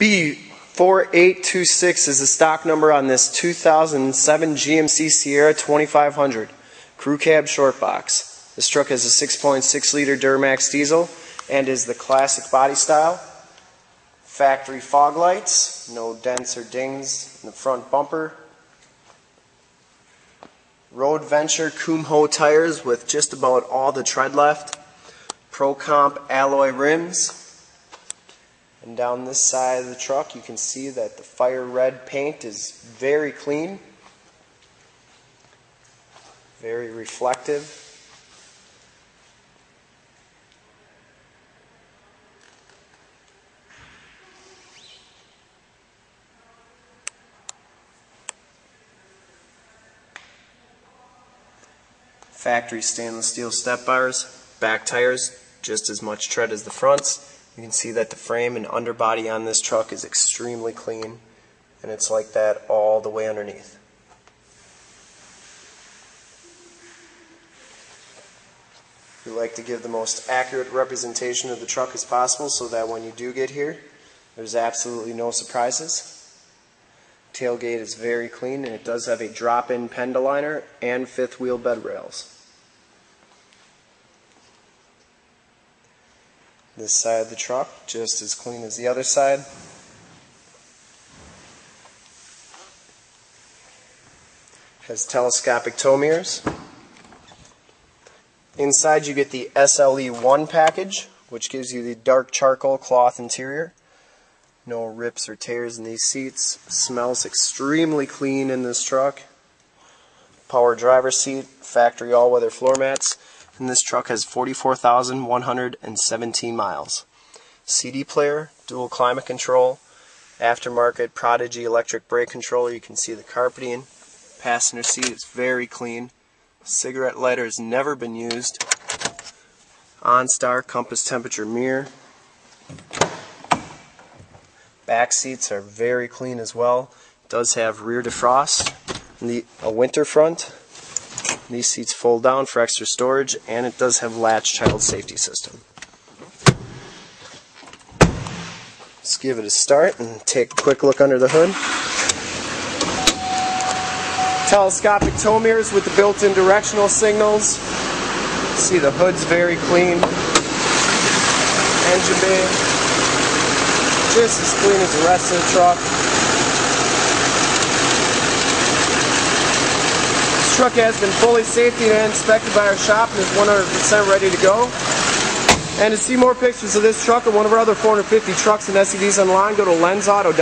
B4826 is the stock number on this 2007 GMC Sierra 2500 crew cab short box. This truck has a 6.6 liter Duramax diesel and is the classic body style. Factory fog lights, no dents or dings in the front bumper. Road Venture Kumho tires with just about all the tread left. Pro Comp alloy rims and down this side of the truck, you can see that the fire red paint is very clean, very reflective. Factory stainless steel step bars, back tires, just as much tread as the fronts. You can see that the frame and underbody on this truck is extremely clean and it's like that all the way underneath. We like to give the most accurate representation of the truck as possible so that when you do get here, there's absolutely no surprises. Tailgate is very clean and it does have a drop-in Pendaliner and fifth wheel bed rails. This side of the truck, just as clean as the other side. Has telescopic tow mirrors. Inside you get the SLE1 package, which gives you the dark charcoal cloth interior. No rips or tears in these seats. Smells extremely clean in this truck. Power driver seat, factory all-weather floor mats and this truck has 44,117 miles. CD player, dual climate control, aftermarket Prodigy electric brake controller. You can see the carpeting. Passenger seat is very clean. Cigarette lighter has never been used. OnStar compass temperature mirror. Back seats are very clean as well. Does have rear defrost the, a winter front. These seats fold down for extra storage, and it does have latch child safety system. Let's give it a start and take a quick look under the hood. Telescopic tow mirrors with the built-in directional signals. See the hood's very clean. Engine bay just as clean as the rest of the truck. Truck has been fully safety and inspected by our shop and is 100% ready to go. And to see more pictures of this truck or one of our other 450 trucks and SUVs online, go to lenzauto.com.